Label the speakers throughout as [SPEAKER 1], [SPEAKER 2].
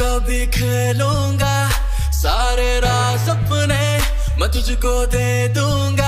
[SPEAKER 1] कभी खेलूँगा। सारे राज अपने मैं तुझको दे दूँगा।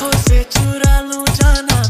[SPEAKER 1] आँखों से चुरा लूँ जाना।